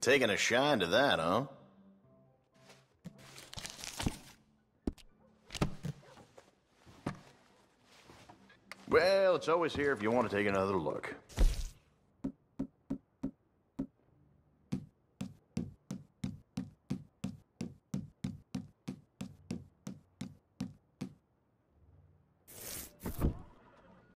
Taking a shine to that, huh? Well, it's always here if you want to take another look.